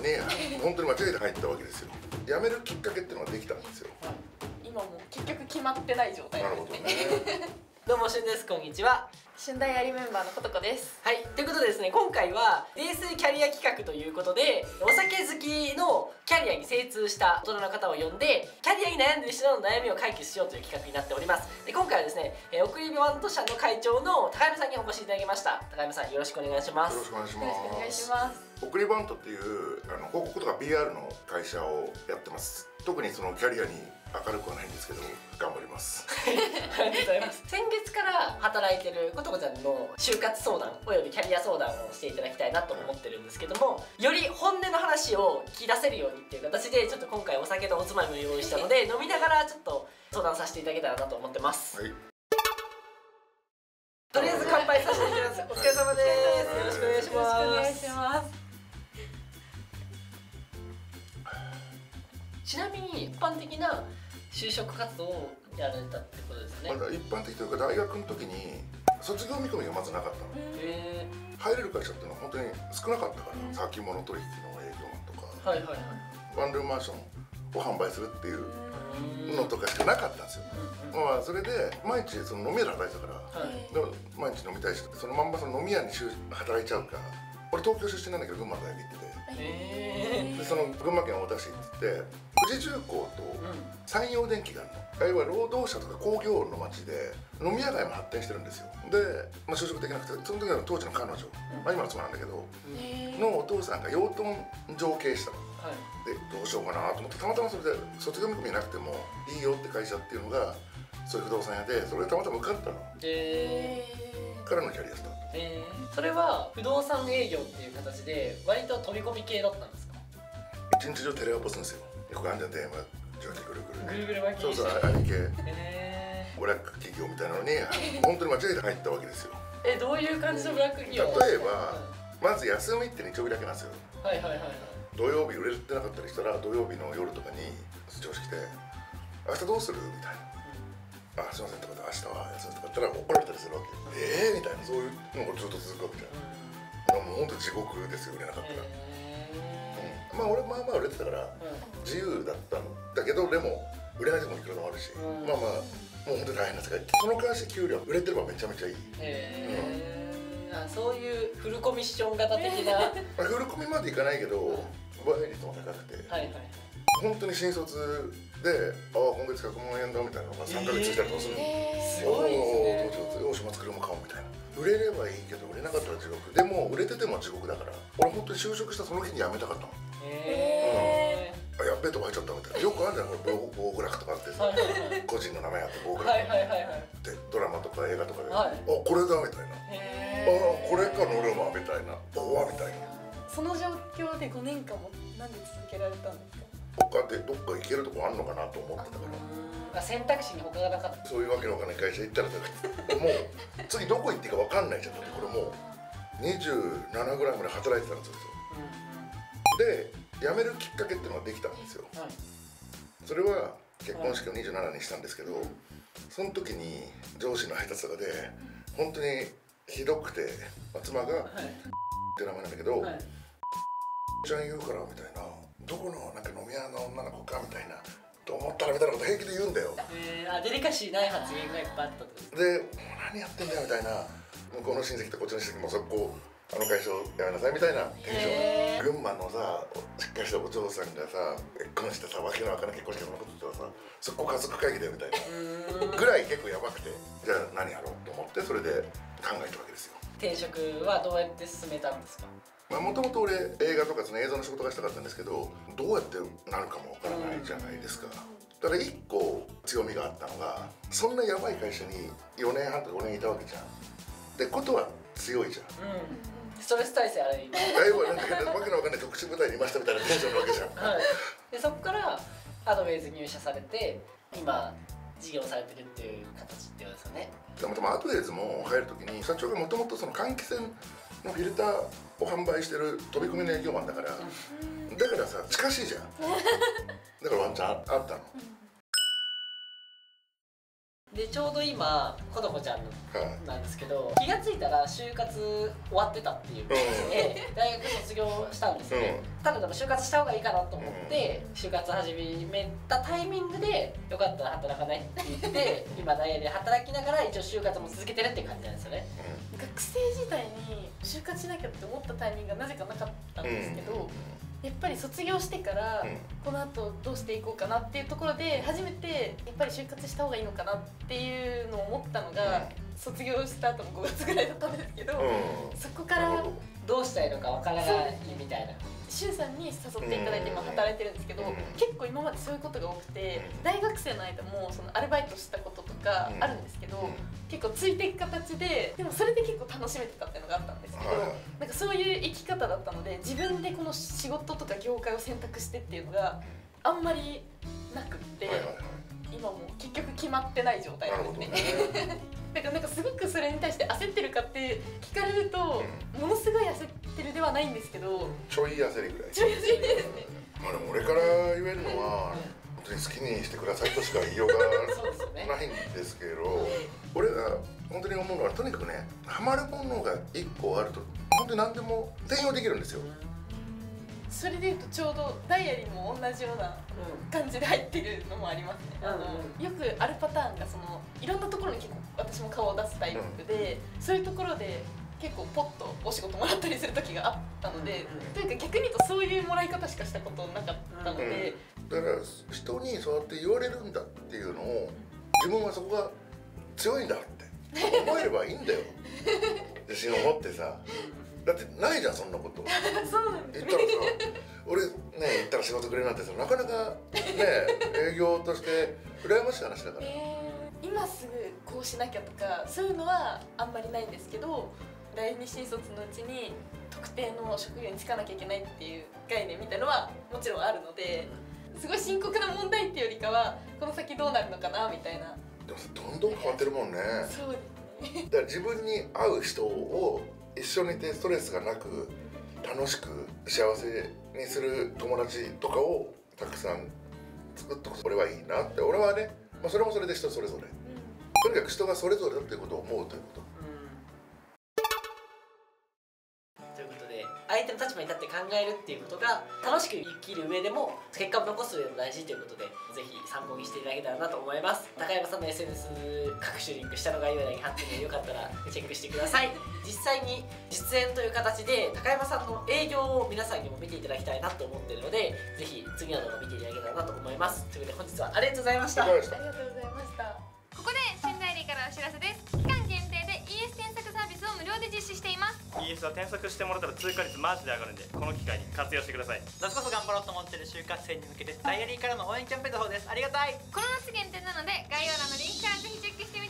のに本当に間違えて入ったわけですよ。辞めるきっかけっていうのができたんですよ。今も結局決まってない状態なるほどね。ねどうもしゅんですこんにちは。春大ありメンバーのことこです。はいということでですね今回は泥酔キャリア企画ということでお酒好きのキャリアに精通した大人の方を呼んでキャリアに悩んでる人の悩みを解決しようという企画になっております。で今回はですね、えー、送りバンド社の会長の高山さんにお越しいただきました。高山さんよろしくお願いします。よろしくお願いします送りバントっていうあの広告とか PR の会社をやってます。特にそのキャリアに明るくはないんですけど頑張ります。ありがとうございます。先月から働いてることこちゃんの就活相談およびキャリア相談をしていただきたいなと思ってるんですけどもより本音の話を聞き出せるようにっていう形でちょっと今回お酒とおつまみを用意したので飲みながらちょっと相談させていただけたらなと思ってます。はい。とりあえずちなみに一般的な就職活動をやられたってことですね。まだ一般的というか大学の時に卒業見込みがまずなかったの。へ入れる会社っていうのは本当に少なかったから先物取引の営業マンとかーはいはいはい。ワンルームマンションを販売するっていうのとかしかなかったんですよ、まあそれで毎日その飲み屋で働いてたからはい。で毎日飲みたいしそのまんまその飲み屋に就働いちゃうか俺東京出身なんだけど群馬の大学行ってて。へでその群馬県太田市っって富士重工と山陽電機があるの。要は労働者とか工業の町で飲み屋街も発展してるんですよ。で、まあ、就職できなくてその時の当時の彼女、まあ、今の妻なんだけどのお父さんが養豚場を経営したの。はい。でどうしようかなと思ってたまたまそれで卒業見込みなくてもいいよって会社っていうのがそういう不動産屋でそれでたまたま受かったの。えからのキャリアスタート。ー、えー、それは不動産営業っていう形で割と飛び込み系だったんですか一日中テレアポするんですよ。よくあんじゃん電話上にぐるぐる。ぐるぐる巻きそうそう兄貴。えブラック企業みたいなのに本当に間違えて入ったわけですよ。ー、えどういう感じのブラック企業？例えばまず休みって日曜日だけなんですよ。はいはいはいはい。土曜日売れてなかったりしたら土曜日の夜とかに上司来て「明日どうする?」みたいな「あすいません」とかで「明日は休み」とか言ったら怒られたりするわけ。ええー、みたいな。そういうのがずっと続くわけじゃん。もう本当地獄ですよ売れなか。ったら、えうんまあ俺まあまあ売れてたから自由だったんだけどでも売れない時もいくらでもあるし、うん。まあまあもう本当に大変な世界。その代わし給料売れてればめちゃめちゃいい。えー。あそういうフルコミッション型的な。は いまあフルコミまでいかないけど倍率も高くて。はいはい本当に新卒で「ああ今月100万円だ」みたいなのが3ヶ月したりとかするの、すごいですね。おーどうしようよし松車買おうみたいな。売れればいいけど売れなかったら地獄。でも売れてても地獄だから。俺本当に就職したその日に辞めたかったのへあやっべえとこ入っちゃったみたいな。よくあるじゃんこれ棒棒グラフとかあってさ。ーはいはいはい。個人の名前あって棒グラフはいはいはいはい。ってドラマとか映画とかで、はい。あこれだみたいな。へあこれかノルマみたいな。おわみたいな。その状況で5年間もなんで続けられたんですか？他でどっか行けるとこあんのかなと思ってたから。あ選択肢に他がなかった。そういうわけのわかんない会社行ったらもう次どこ行っていいかわかんないじゃん。だってこれもう27ぐらいまで働いてたんですよで辞めるきっかけっていうのができたんですよ。はい。それは結婚式を27にしたんですけどその時に上司の挨拶とかで本当にひどくて、まあ妻がっはいて名前なんだけど、はいちゃん言うからみたいなどこのなんか飲み屋の女の子か？みたいなと思ったらみたいなこと平気で言うんだよ。えー、あデリカシーない発言がいっぱいあったとで「もう何やってんだよ」みたいな向こうの親戚とこっちの親戚もそこあの会社をやめなさいみたいなテンション。群馬のさしっかりしたお嬢さんがさ結婚してさわけのわからん結婚式そんなこと言ったらさそこ家族会議だよみたいなぐらい結構やばくてじゃあ何やろうと思ってそれで考えたわけですよ。転職はどうやって進めたんですか？もともと俺映画とかその映像の仕事がしたかったんですけどどうやってなるかもわからないじゃないですか。だから一個強みがあったのがそんなやばい会社に4年半とか5年いたわけじゃん。でことは強いじゃん。うんストレス耐性あれ今。だいぶなんかわけのわかんない特殊部隊にいましたみたいなテンションなわけじゃん。はい。でそこからアドウェイズ入社されて今事業されてるっていう形ってことですよね。たまたまアトレーズも入る時に社長がもともとその換気扇のフィルターを販売してる飛び込みの営業マンだからだからさ近しいじゃん。だからワンチャンあったのででちょうど今この子ちゃんのはい。なんですけど気がついたら就活終わってたっていう。感じで大学卒業したんですよね、ただでも就活した方がいいかなと思って就活始めたタイミングでよかったら働かないって言って今ダイヤで働きながら一応就活も続けてるっていう感じなんですよね。学生時代に就活しなきゃって思ったタイミングがなぜかなかったんですけど、やっぱり卒業してから、うん。この後どうしていこうかなっていうところで初めてやっぱり就活した方がいいのかなっていうのを思ったのが、卒業した後の5月ぐらいだったんですけど、うん。うんそこからど。どうしたいのかわからないみたいな。しゅんさんに誘っていただいて今働いてるんですけど、うん。結構今までそういうことが多くて、うん。大学生の間もそのアルバイトしたこととかあるんですけど、結構ついていく形ででもそれで結構楽しめてたっていうのがあったんですけど、なんかそういう生き方だったので自分でこの仕事とか業界を選択してっていうのがあんまりなくって、今も決局決まってない状態で。すね。だからなんかすごくそれに対して焦ってるかって聞かれると、ものすごい焦ってるではないんですけど、ちょい焦りぐらい。ちょい焦りですね。まあでも俺から言えるのは本当に好きにしてくださいとしか言いようがないんですけど俺が本当に思うのはとにかくねハマるものが1個あると本当に何でも転用できるんですよ。それでいうとちょうどダイヤリーも同じような感じで入ってるのもありますね、あのうん。よくあるパターンがそのいろんなところに結構私も顔を出すタイプで、そういうところで結構ポッとお仕事もらったりする時があったので、うんというか逆に言うとそういうもらい方しかしたことなかったので、だから人にそうやって言われるんだっていうのを自分はそこが強いんだって思えればいいんだよ。自信を持ってさ。だってないじゃんそんなこと。そうなんです言ったらさ俺ね言ったら仕事くれなんてさなかなかね営業として羨ましい話だから。えー今すぐこうしなきゃとかそういうのはあんまりないんですけど第二新卒のうちに特定の職業に就かなきゃいけないっていう概念みたいのはもちろんあるのですごい深刻な問題っていうよりかはこの先どうなるのかなみたいな。でもさどんどん変わってるもんね。そうですね。だから自分に合う人を一緒にいてストレスがなく楽しく幸せにする友達とかをたくさん作っとく。俺はいいなって。俺はね、まあ、それもそれで人それぞれとにかく人がそれぞれだっていうことを思うということ。ということで相手の立場に立って考えるっていうことが楽しく生きる上でも結果を残す上でも大事ということでぜひ参考にしていただけたらなと思います。高山さんの SNS 各種リンク下の概要欄に貼ってるのでよかったらチェックしてください。実際に実演という形で高山さんの営業を皆さんにも見ていただきたいなと思っているのでぜひ次の動画を見ていただけたらなと思います。ということで本日はありがとうございました。ありがとうございましたからお知らせです。期間限定で ES 添削サービスを無料で実施しています。ES は添削してもらったら通過率マジで上がるんでこの機会に活用してください。夏こそ頑張ろうと思ってる就活生に向けてダイアリーからの応援キャンペーンの方です。ありがたい。この夏限定なので概要欄のリンクからぜひチェックしてみて